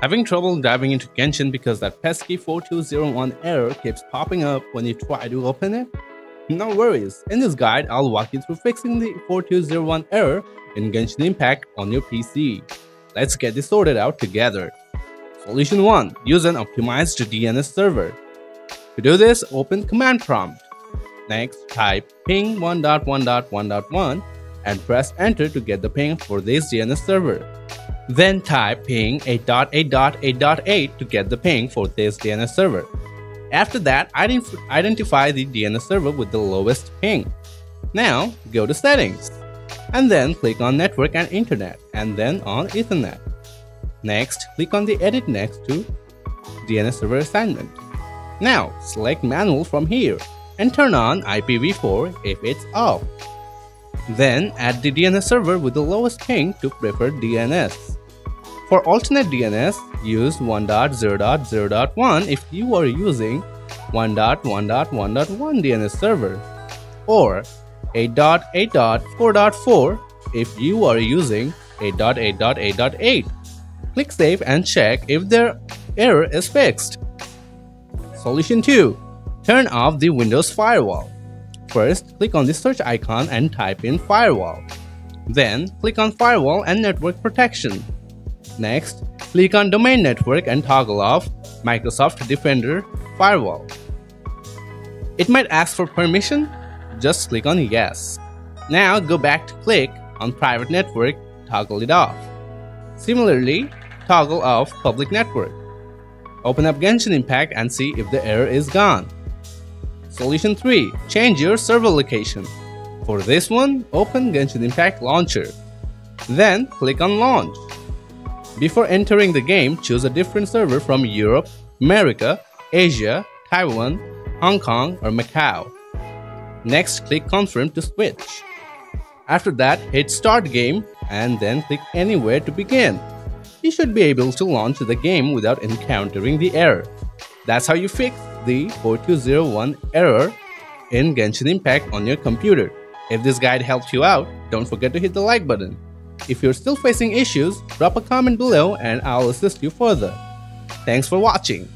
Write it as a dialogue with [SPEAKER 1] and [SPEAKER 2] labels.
[SPEAKER 1] Having trouble diving into Genshin because that pesky 4201 error keeps popping up when you try to open it? No worries, in this guide I'll walk you through fixing the 4201 error in Genshin Impact on your PC. Let's get this sorted out together. Solution 1. Use an optimized DNS server. To do this, open command prompt. Next, type ping 1.1.1.1 and press enter to get the ping for this DNS server. Then type ping 8.8.8.8 to get the ping for this DNS server. After that, identify the DNS server with the lowest ping. Now, go to settings. And then click on network and internet and then on ethernet. Next, click on the edit next to DNS server assignment. Now, select manual from here and turn on IPv4 if it's off. Then add the DNS server with the lowest ping to preferred DNS. For alternate DNS, use 1.0.0.1 if you are using 1.1.1.1 DNS server, or 8.8.4.4 if you are using 8.8.8.8. Click Save and check if their error is fixed. Solution 2. Turn off the Windows firewall. First, click on the search icon and type in firewall. Then, click on firewall and network protection. Next, click on Domain Network and toggle off Microsoft Defender Firewall. It might ask for permission, just click on Yes. Now go back to click on Private Network, toggle it off. Similarly, toggle off Public Network. Open up Genshin Impact and see if the error is gone. Solution 3. Change your server location. For this one, open Genshin Impact Launcher. Then click on Launch. Before entering the game, choose a different server from Europe, America, Asia, Taiwan, Hong Kong, or Macau. Next, click Confirm to switch. After that, hit Start Game and then click Anywhere to begin. You should be able to launch the game without encountering the error. That's how you fix the 4201 error in Genshin Impact on your computer. If this guide helped you out, don't forget to hit the like button. If you're still facing issues, drop a comment below and I'll assist you further. Thanks for watching.